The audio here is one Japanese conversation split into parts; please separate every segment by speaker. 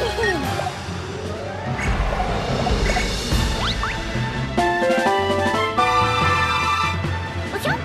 Speaker 1: おしゃ。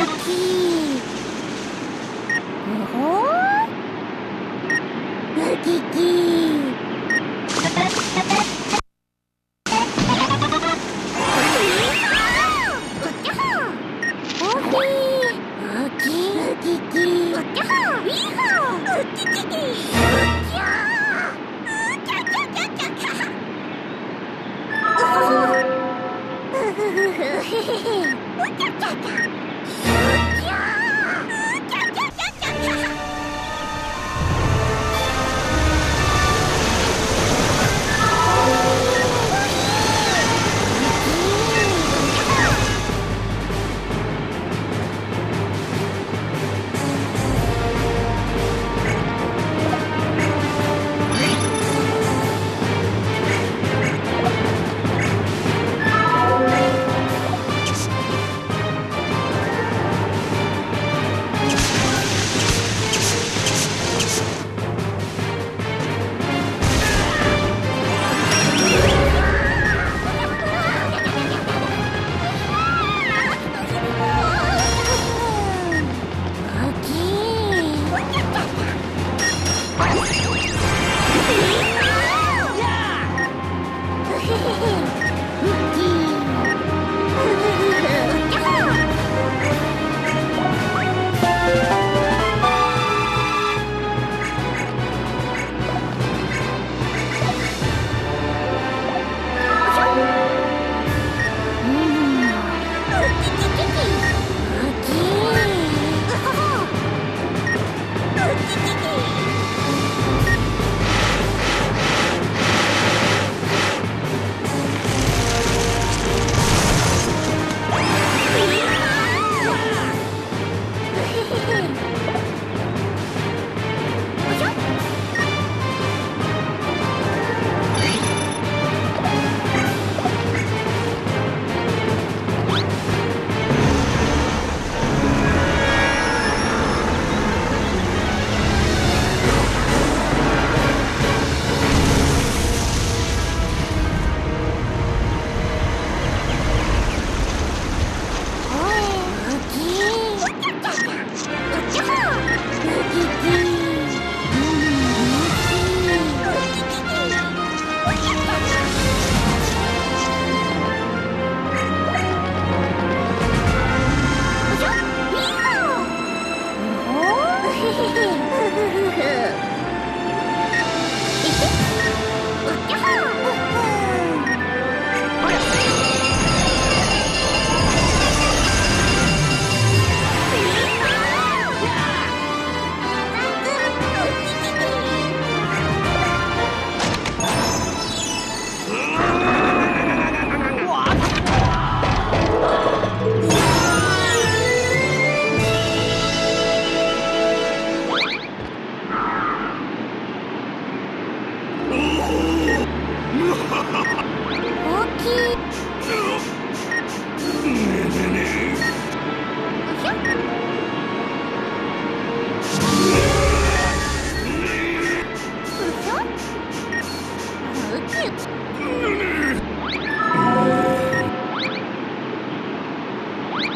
Speaker 1: う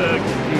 Speaker 2: uh,